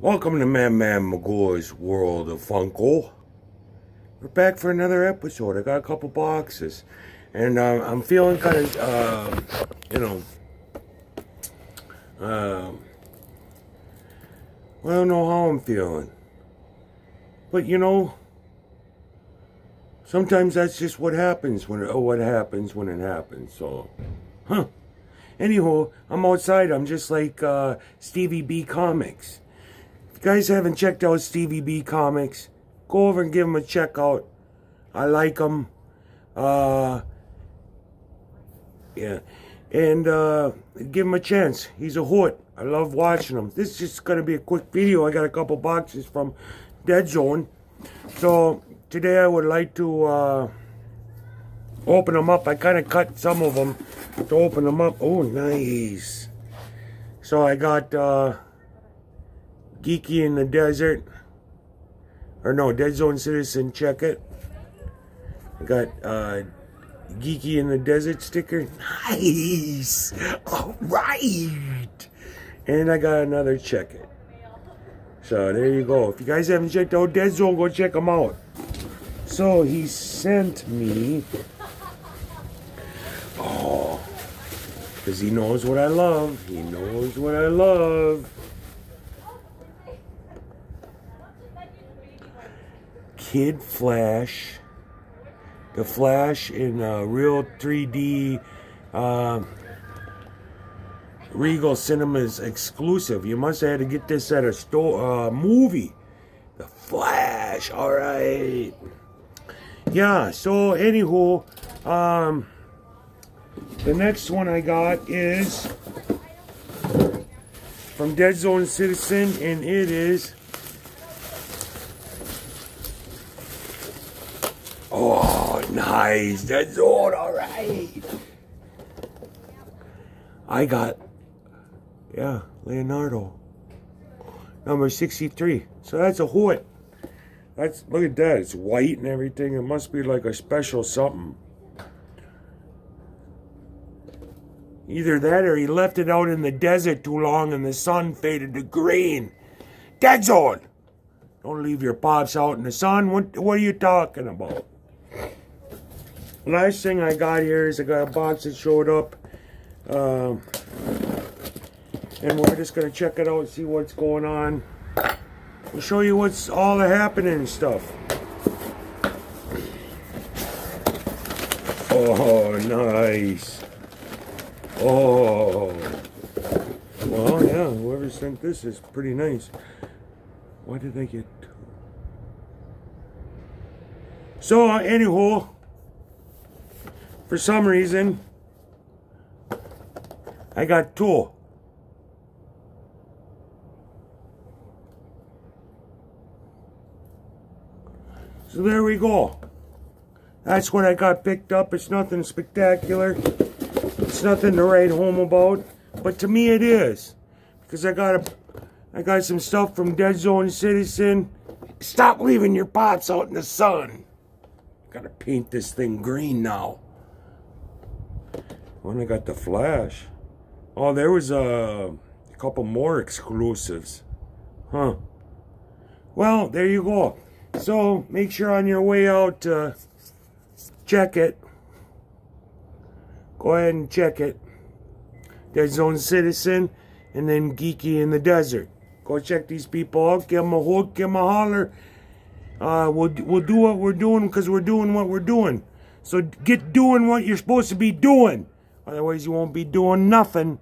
Welcome to Man Man Magoo's World of Funko. We're back for another episode. I got a couple boxes. And uh, I'm feeling kind of, uh, you know, uh, I don't know how I'm feeling. But, you know, sometimes that's just what happens when, oh, what happens when it happens. So, huh. Anyhow, I'm outside. I'm just like uh, Stevie B Comics. You guys haven't checked out Stevie B Comics, go over and give him a check out. I like him. Uh, yeah. And uh, give him a chance. He's a hoot. I love watching him. This is just going to be a quick video. I got a couple boxes from Dead Zone. So, today I would like to uh, open them up. I kind of cut some of them to open them up. Oh, nice. So I got uh, Geeky in the Desert. Or no, Dead Zone Citizen, check it. I got uh, Geeky in the Desert sticker. Nice. All right. And I got another check it. So there you go. If you guys haven't checked out Dead Zone, go check them out. So he sent me Oh, Because he knows what I love. He knows what I love. Kid Flash. The Flash in a real 3D uh, Regal Cinemas exclusive. You must have had to get this at a store uh, movie. The Flash. All right. Yeah. So anywho, um, the next one I got is from Dead Zone Citizen, and it is Oh, nice. That's all right. I got, yeah, Leonardo. Number 63. So that's a hoot. That's, look at that. It's white and everything. It must be like a special something. Either that or he left it out in the desert too long and the sun faded to green. Dead zone! Don't leave your pops out in the sun. What, what are you talking about? Last thing I got here is I got a box that showed up. Uh, and we're just going to check it out and see what's going on. We'll show you what's all the happening stuff. Oh, nice. Oh. Well, yeah, whoever sent this is pretty nice. Why did they get? So, uh, anywho, for some reason, I got two. So there we go. That's what I got picked up. It's nothing spectacular. It's nothing to write home about, but to me it is. Because I got a, I got some stuff from Dead Zone Citizen. Stop leaving your pots out in the sun. Gotta paint this thing green now. When I got the flash. Oh, there was a, a couple more exclusives. Huh. Well, there you go. So, make sure on your way out to check it. Go ahead and check it. Dead Zone Citizen and then Geeky in the Desert. Go check these people out. Give them a hook. Give them a holler. Uh, we'll, we'll do what we're doing because we're doing what we're doing. So get doing what you're supposed to be doing. Otherwise, you won't be doing nothing.